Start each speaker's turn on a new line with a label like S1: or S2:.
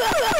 S1: you